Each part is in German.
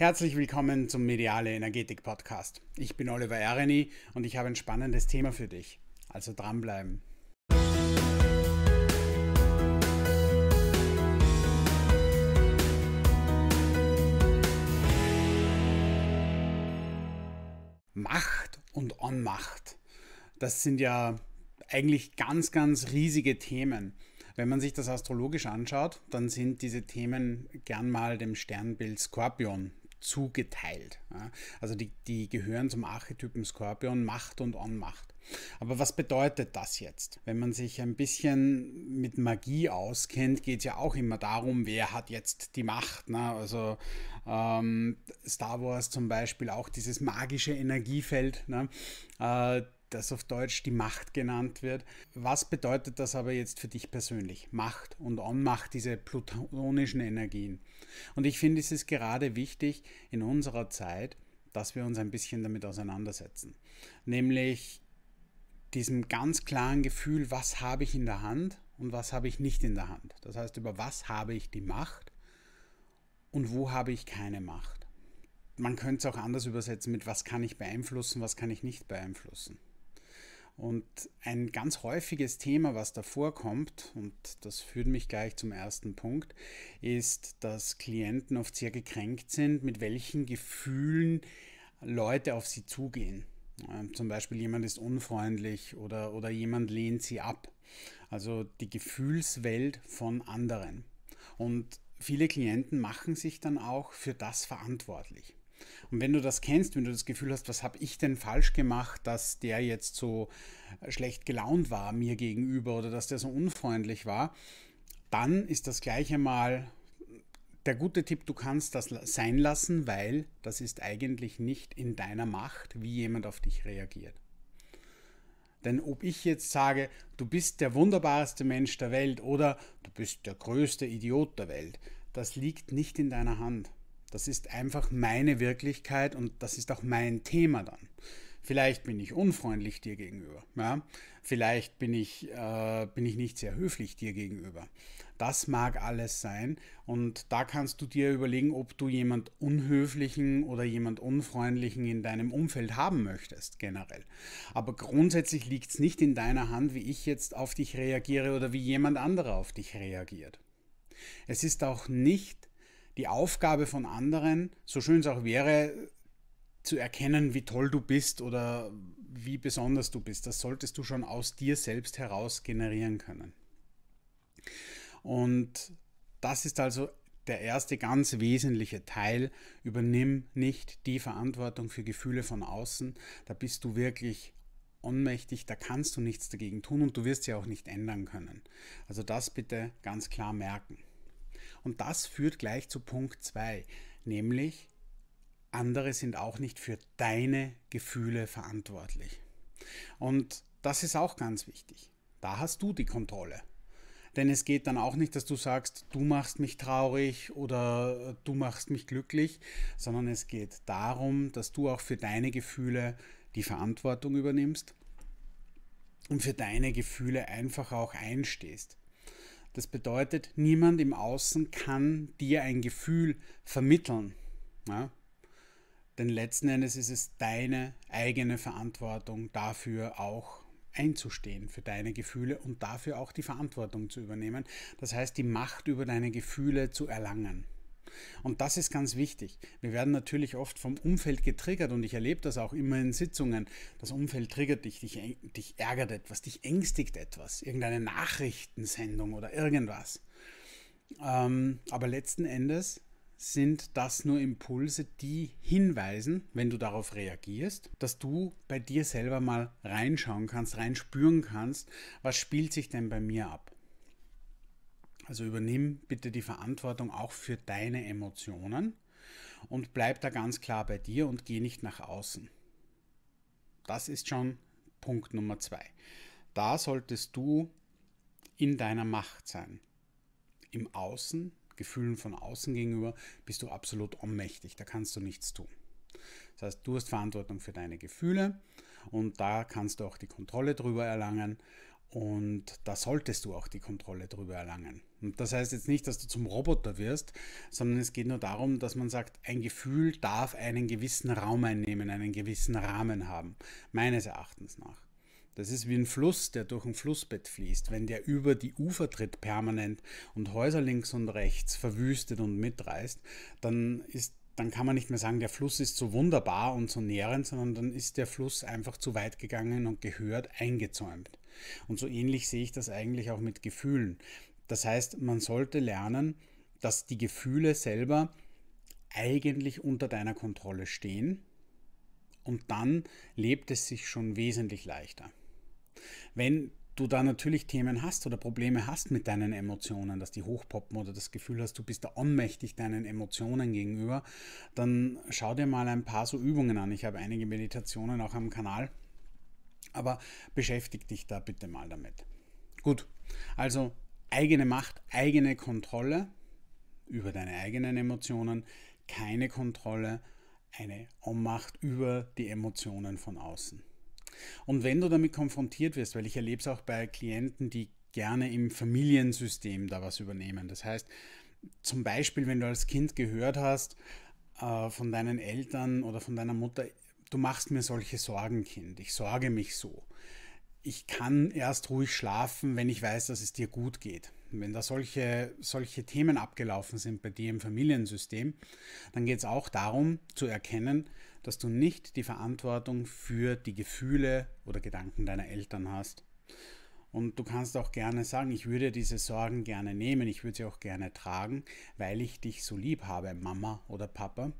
Herzlich willkommen zum Mediale Energetik Podcast. Ich bin Oliver Ereni und ich habe ein spannendes Thema für dich. Also dranbleiben. Macht und Onmacht. Das sind ja eigentlich ganz, ganz riesige Themen. Wenn man sich das astrologisch anschaut, dann sind diese Themen gern mal dem Sternbild Skorpion zugeteilt. Also die, die gehören zum Archetypen Skorpion, Macht und Onmacht. Aber was bedeutet das jetzt? Wenn man sich ein bisschen mit Magie auskennt, geht es ja auch immer darum, wer hat jetzt die Macht. Ne? Also ähm, Star Wars zum Beispiel auch dieses magische Energiefeld. Ne? Äh, das auf Deutsch die Macht genannt wird. Was bedeutet das aber jetzt für dich persönlich? Macht und Ohnmacht, diese plutonischen Energien. Und ich finde, es ist gerade wichtig in unserer Zeit, dass wir uns ein bisschen damit auseinandersetzen. Nämlich diesem ganz klaren Gefühl, was habe ich in der Hand und was habe ich nicht in der Hand. Das heißt, über was habe ich die Macht und wo habe ich keine Macht. Man könnte es auch anders übersetzen mit was kann ich beeinflussen, was kann ich nicht beeinflussen. Und ein ganz häufiges Thema, was da vorkommt, und das führt mich gleich zum ersten Punkt, ist, dass Klienten oft sehr gekränkt sind, mit welchen Gefühlen Leute auf sie zugehen. Zum Beispiel jemand ist unfreundlich oder, oder jemand lehnt sie ab. Also die Gefühlswelt von anderen. Und viele Klienten machen sich dann auch für das verantwortlich. Und wenn du das kennst, wenn du das Gefühl hast, was habe ich denn falsch gemacht, dass der jetzt so schlecht gelaunt war mir gegenüber oder dass der so unfreundlich war, dann ist das gleiche mal der gute Tipp, du kannst das sein lassen, weil das ist eigentlich nicht in deiner Macht, wie jemand auf dich reagiert. Denn ob ich jetzt sage, du bist der wunderbarste Mensch der Welt oder du bist der größte Idiot der Welt, das liegt nicht in deiner Hand. Das ist einfach meine Wirklichkeit und das ist auch mein Thema dann. Vielleicht bin ich unfreundlich dir gegenüber. Ja? Vielleicht bin ich, äh, bin ich nicht sehr höflich dir gegenüber. Das mag alles sein. Und da kannst du dir überlegen, ob du jemand Unhöflichen oder jemand Unfreundlichen in deinem Umfeld haben möchtest, generell. Aber grundsätzlich liegt es nicht in deiner Hand, wie ich jetzt auf dich reagiere oder wie jemand anderer auf dich reagiert. Es ist auch nicht die Aufgabe von anderen, so schön es auch wäre, zu erkennen, wie toll du bist oder wie besonders du bist. Das solltest du schon aus dir selbst heraus generieren können. Und das ist also der erste ganz wesentliche Teil. Übernimm nicht die Verantwortung für Gefühle von außen. Da bist du wirklich ohnmächtig, da kannst du nichts dagegen tun und du wirst sie auch nicht ändern können. Also das bitte ganz klar merken. Und das führt gleich zu Punkt 2, nämlich andere sind auch nicht für deine Gefühle verantwortlich. Und das ist auch ganz wichtig. Da hast du die Kontrolle. Denn es geht dann auch nicht, dass du sagst, du machst mich traurig oder du machst mich glücklich, sondern es geht darum, dass du auch für deine Gefühle die Verantwortung übernimmst und für deine Gefühle einfach auch einstehst. Das bedeutet, niemand im Außen kann dir ein Gefühl vermitteln. Ja? Denn letzten Endes ist es deine eigene Verantwortung dafür auch einzustehen für deine Gefühle und dafür auch die Verantwortung zu übernehmen. Das heißt, die Macht über deine Gefühle zu erlangen. Und das ist ganz wichtig. Wir werden natürlich oft vom Umfeld getriggert und ich erlebe das auch immer in Sitzungen. Das Umfeld triggert dich, dich, dich ärgert etwas, dich ängstigt etwas, irgendeine Nachrichtensendung oder irgendwas. Ähm, aber letzten Endes sind das nur Impulse, die hinweisen, wenn du darauf reagierst, dass du bei dir selber mal reinschauen kannst, reinspüren kannst, was spielt sich denn bei mir ab. Also übernimm bitte die Verantwortung auch für deine Emotionen und bleib da ganz klar bei dir und geh nicht nach außen. Das ist schon Punkt Nummer zwei. Da solltest du in deiner Macht sein. Im Außen, Gefühlen von außen gegenüber, bist du absolut ohnmächtig. Da kannst du nichts tun. Das heißt, du hast Verantwortung für deine Gefühle und da kannst du auch die Kontrolle drüber erlangen Und da solltest du auch die Kontrolle darüber erlangen. Und das heißt jetzt nicht, dass du zum Roboter wirst, sondern es geht nur darum, dass man sagt, ein Gefühl darf einen gewissen Raum einnehmen, einen gewissen Rahmen haben, meines Erachtens nach. Das ist wie ein Fluss, der durch ein Flussbett fließt. Wenn der über die Ufer tritt permanent und Häuser links und rechts verwüstet und mitreißt, dann ist dann kann man nicht mehr sagen, der Fluss ist so wunderbar und so nährend, sondern dann ist der Fluss einfach zu weit gegangen und gehört eingezäumt. Und so ähnlich sehe ich das eigentlich auch mit Gefühlen. Das heißt, man sollte lernen, dass die Gefühle selber eigentlich unter deiner Kontrolle stehen und dann lebt es sich schon wesentlich leichter. Wenn du da natürlich Themen hast oder Probleme hast mit deinen Emotionen, dass die hochpoppen oder das Gefühl hast, du bist da ohnmächtig deinen Emotionen gegenüber, dann schau dir mal ein paar so Übungen an. Ich habe einige Meditationen auch am Kanal, aber beschäftige dich da bitte mal damit. Gut, also eigene Macht, eigene Kontrolle über deine eigenen Emotionen, keine Kontrolle, eine Ohnmacht über die Emotionen von außen. Und wenn du damit konfrontiert wirst, weil ich erlebe es auch bei Klienten, die gerne im Familiensystem da was übernehmen. Das heißt, zum Beispiel, wenn du als Kind gehört hast äh, von deinen Eltern oder von deiner Mutter, du machst mir solche Sorgen, Kind, ich sorge mich so. Ich kann erst ruhig schlafen, wenn ich weiß, dass es dir gut geht. Wenn da solche, solche Themen abgelaufen sind bei dir im Familiensystem, dann geht es auch darum zu erkennen, dass du nicht die Verantwortung für die Gefühle oder Gedanken deiner Eltern hast. Und du kannst auch gerne sagen, ich würde diese Sorgen gerne nehmen, ich würde sie auch gerne tragen, weil ich dich so lieb habe, Mama oder Papa.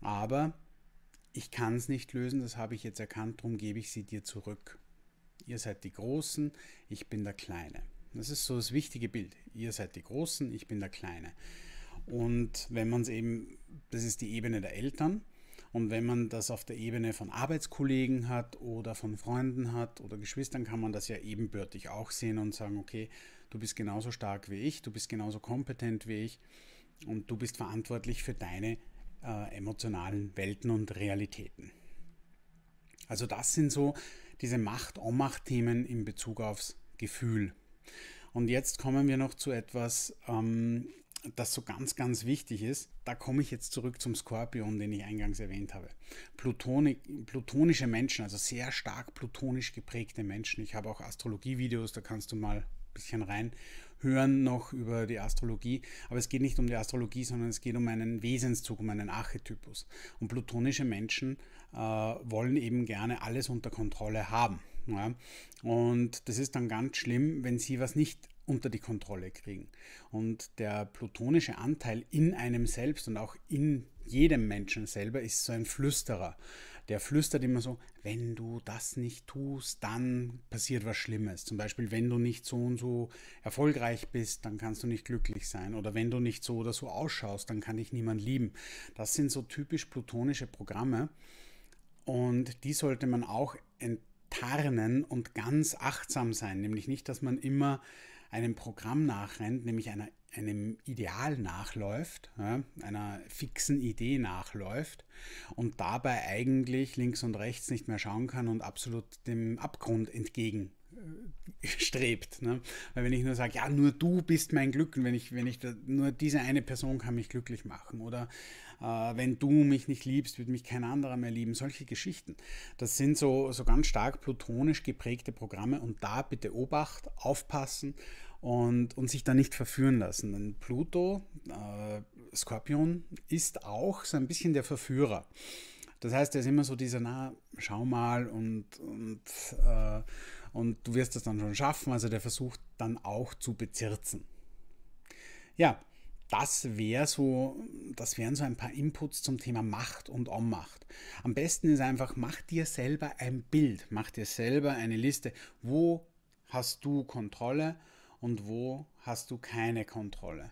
Aber ich kann es nicht lösen, das habe ich jetzt erkannt, darum gebe ich sie dir zurück. Ihr seid die Großen, ich bin der Kleine. Das ist so das wichtige Bild. Ihr seid die Großen, ich bin der Kleine. Und wenn man es eben, das ist die Ebene der Eltern, und wenn man das auf der Ebene von Arbeitskollegen hat oder von Freunden hat oder Geschwistern, kann man das ja ebenbürtig auch sehen und sagen, okay, du bist genauso stark wie ich, du bist genauso kompetent wie ich und du bist verantwortlich für deine äh, emotionalen Welten und Realitäten. Also das sind so diese Macht-Ohnmacht-Themen in Bezug aufs Gefühl. Und jetzt kommen wir noch zu etwas, ähm, das so ganz, ganz wichtig ist, da komme ich jetzt zurück zum Skorpion, den ich eingangs erwähnt habe. Plutoni plutonische Menschen, also sehr stark plutonisch geprägte Menschen. Ich habe auch Astrologie-Videos, da kannst du mal ein bisschen reinhören noch über die Astrologie. Aber es geht nicht um die Astrologie, sondern es geht um einen Wesenszug, um einen Archetypus. Und plutonische Menschen äh, wollen eben gerne alles unter Kontrolle haben. Ja? Und das ist dann ganz schlimm, wenn sie was nicht unter die Kontrolle kriegen. Und der plutonische Anteil in einem selbst und auch in jedem Menschen selber ist so ein Flüsterer. Der flüstert immer so, wenn du das nicht tust, dann passiert was Schlimmes. Zum Beispiel, wenn du nicht so und so erfolgreich bist, dann kannst du nicht glücklich sein. Oder wenn du nicht so oder so ausschaust, dann kann dich niemand lieben. Das sind so typisch plutonische Programme. Und die sollte man auch enttarnen und ganz achtsam sein. Nämlich nicht, dass man immer einem Programm nachrennt, nämlich einer, einem Ideal nachläuft, ja, einer fixen Idee nachläuft und dabei eigentlich links und rechts nicht mehr schauen kann und absolut dem Abgrund entgegen strebt. Ne? Weil wenn ich nur sage, ja, nur du bist mein Glück und wenn ich, wenn ich da, nur diese eine Person kann mich glücklich machen oder äh, wenn du mich nicht liebst, wird mich kein anderer mehr lieben. Solche Geschichten. Das sind so, so ganz stark plutonisch geprägte Programme und da bitte Obacht, aufpassen und, und sich da nicht verführen lassen. Denn Pluto, äh, Skorpion, ist auch so ein bisschen der Verführer. Das heißt, er ist immer so dieser, na, schau mal und, und, äh, und du wirst das dann schon schaffen. Also der versucht dann auch zu bezirzen. Ja, das wäre so, das wären so ein paar Inputs zum Thema Macht und Ohnmacht. Am besten ist einfach, mach dir selber ein Bild, mach dir selber eine Liste, wo hast du Kontrolle und wo hast du keine Kontrolle.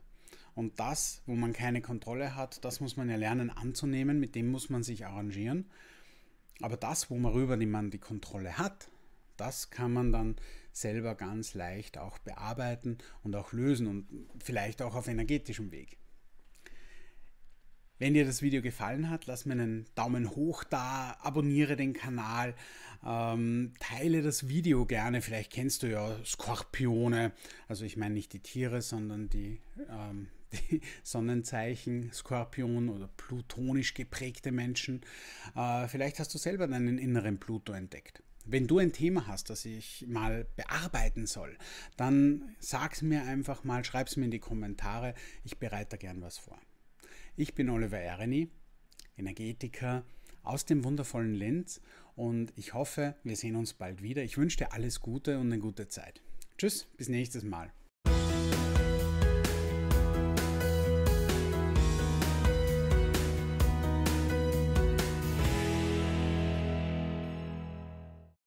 Und das, wo man keine Kontrolle hat, das muss man ja lernen anzunehmen, mit dem muss man sich arrangieren. Aber das, worüber man die Kontrolle hat, das kann man dann selber ganz leicht auch bearbeiten und auch lösen und vielleicht auch auf energetischem Weg. Wenn dir das Video gefallen hat, lass mir einen Daumen hoch da, abonniere den Kanal, ähm, teile das Video gerne. Vielleicht kennst du ja Skorpione. Also ich meine nicht die Tiere, sondern die, ähm, die Sonnenzeichen, Skorpion oder plutonisch geprägte Menschen. Äh, vielleicht hast du selber deinen inneren Pluto entdeckt. Wenn du ein Thema hast, das ich mal bearbeiten soll, dann sag es mir einfach mal, schreib es mir in die Kommentare. Ich bereite gern was vor. Ich bin Oliver Ereni, Energetiker aus dem wundervollen Lenz und ich hoffe, wir sehen uns bald wieder. Ich wünsche dir alles Gute und eine gute Zeit. Tschüss, bis nächstes Mal.